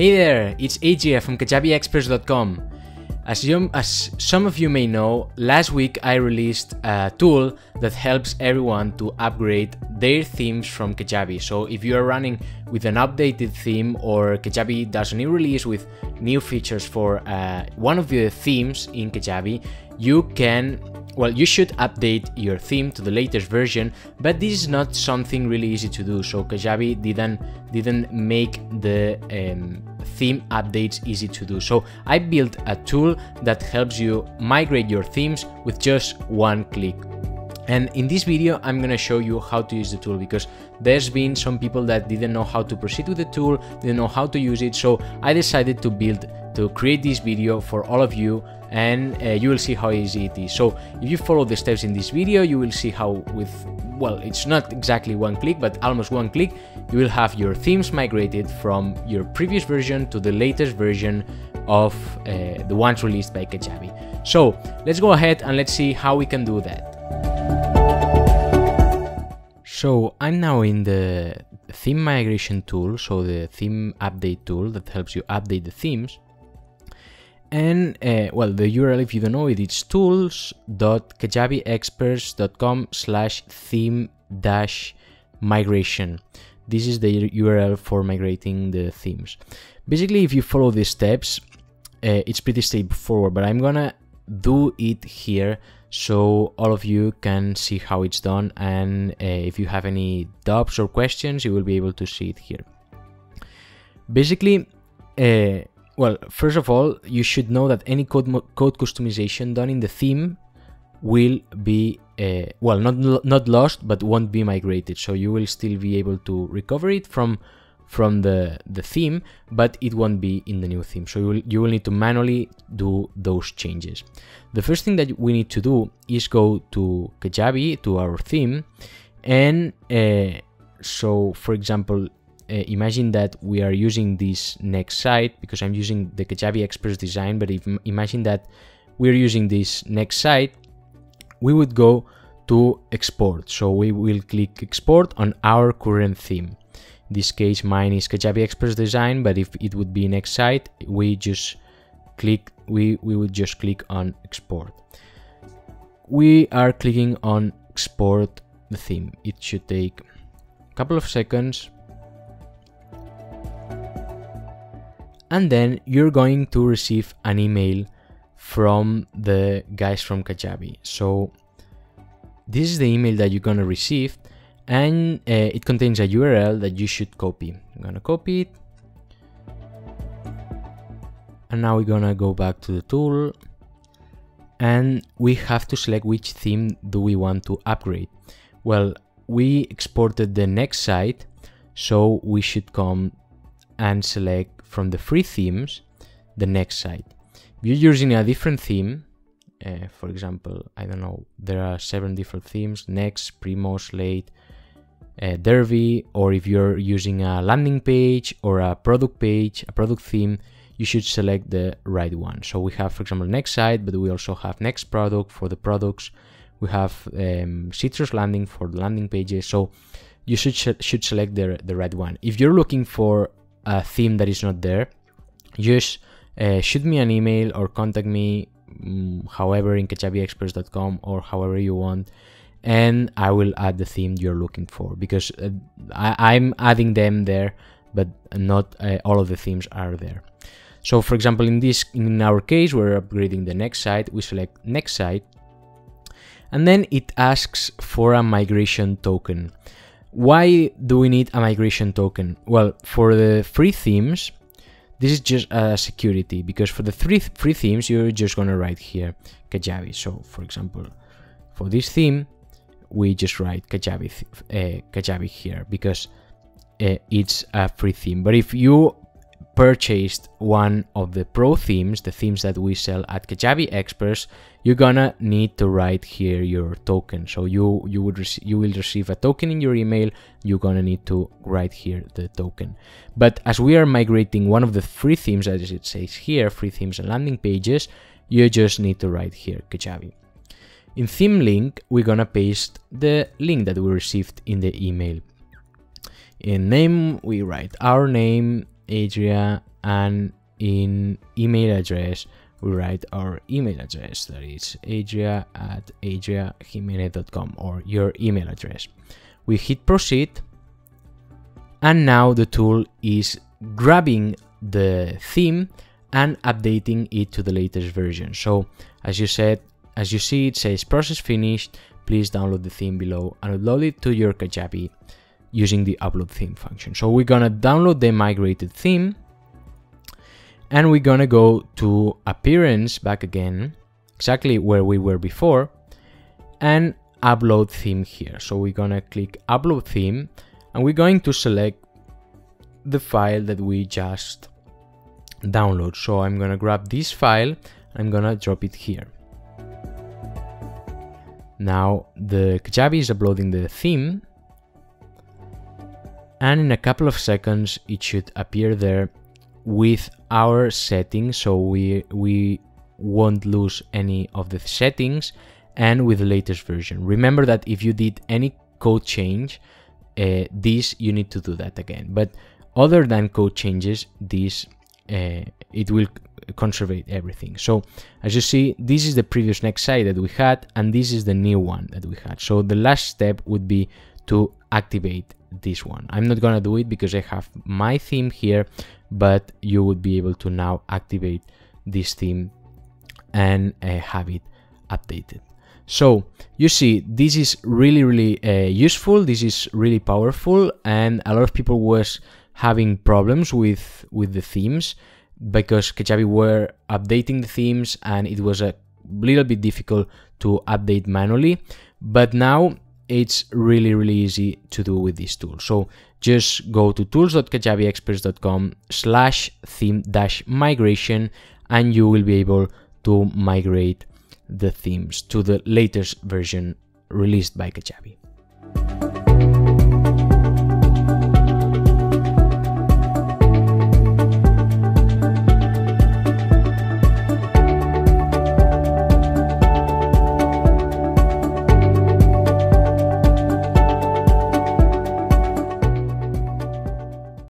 Hey there, it's AJ from KajabiExperts.com. As, you, as some of you may know, last week I released a tool that helps everyone to upgrade their themes from Kajabi. So if you are running with an updated theme or Kajabi does a new release with new features for uh, one of the themes in Kajabi, you can well, you should update your theme to the latest version, but this is not something really easy to do. So Kajabi didn't didn't make the um, theme updates easy to do. So I built a tool that helps you migrate your themes with just one click. And in this video, I'm gonna show you how to use the tool because there's been some people that didn't know how to proceed with the tool, didn't know how to use it. So I decided to build, to create this video for all of you and uh, you will see how easy it is. So if you follow the steps in this video, you will see how with, well, it's not exactly one click, but almost one click, you will have your themes migrated from your previous version to the latest version of uh, the ones released by Kajabi. So let's go ahead and let's see how we can do that. So I'm now in the theme migration tool, so the theme update tool that helps you update the themes. And uh, well, the URL, if you don't know it, it's tools.kajabiexperts.com slash theme dash migration. This is the URL for migrating the themes. Basically, if you follow these steps, uh, it's pretty straightforward, but I'm gonna do it here so all of you can see how it's done and uh, if you have any doubts or questions you will be able to see it here basically uh, well, first of all, you should know that any code code customization done in the theme will be uh, well not not lost but won't be migrated. So you will still be able to recover it from from the the theme but it won't be in the new theme. So you will, you will need to manually do those changes. The first thing that we need to do is go to kajabi to our theme and uh, so for example uh, imagine that we are using this next site because I'm using the Kajabi Experts design, but if imagine that we're using this next site, we would go to export. So we will click export on our current theme. In this case, mine is Kajabi Experts design, but if it would be next site, we just click, we, we would just click on export. We are clicking on export the theme. It should take a couple of seconds and then you're going to receive an email from the guys from Kajabi. So this is the email that you're gonna receive and uh, it contains a URL that you should copy. I'm gonna copy it. And now we're gonna go back to the tool and we have to select which theme do we want to upgrade. Well, we exported the next site, so we should come and select from the free themes the next site. If you're using a different theme, uh, for example, I don't know, there are seven different themes, Next, Primo, Slate, uh, Derby, or if you're using a landing page or a product page, a product theme, you should select the right one. So we have, for example, next site, but we also have next product for the products. We have um, Citrus landing for the landing pages. So you should should select the, the right one. If you're looking for a theme that is not there, just uh, shoot me an email or contact me um, however in kajabiexperts.com or however you want and I will add the theme you're looking for because uh, I, am adding them there but not uh, all of the themes are there. So for example in this in our case we're upgrading the next site we select next site and then it asks for a migration token. Why do we need a migration token? Well, for the free themes, this is just a security because for the three free themes, you're just gonna write here Kajabi. So, for example, for this theme, we just write Kajabi, uh, Kajabi here because uh, it's a free theme. But if you purchased one of the pro themes, the themes that we sell at Kajabi Experts, you're gonna need to write here your token. So you you would you will receive a token in your email. You're gonna need to write here the token. But as we are migrating one of the free themes, as it says here, free themes and landing pages, you just need to write here Kajabi. In theme link, we're gonna paste the link that we received in the email. In name, we write our name Adria and in email address we write our email address that is adria at adriajimenez.com or your email address. We hit proceed and now the tool is grabbing the theme and updating it to the latest version. So as you said, as you see it says process finished, please download the theme below and upload it to your Kajabi using the upload theme function. So we're gonna download the migrated theme and we're gonna go to appearance back again, exactly where we were before, and upload theme here. So we're gonna click upload theme and we're going to select the file that we just download. So I'm gonna grab this file, I'm gonna drop it here. Now the Kajabi is uploading the theme and in a couple of seconds it should appear there with our settings so we we won't lose any of the settings and with the latest version. Remember that if you did any code change uh, this you need to do that again. But other than code changes this uh, it will conserve everything. So as you see this is the previous next site that we had and this is the new one that we had. So the last step would be to activate this one i'm not gonna do it because i have my theme here but you would be able to now activate this theme and uh, have it updated. So you see, this is really, really uh, useful. This is really powerful, and a lot of people was having problems with with the themes because Kajabi were updating the themes, and it was a little bit difficult to update manually. But now it's really, really easy to do with this tool. So just go to tools.kajabiexperts.com slash theme dash migration and you will be able to migrate the themes to the latest version released by Kajabi.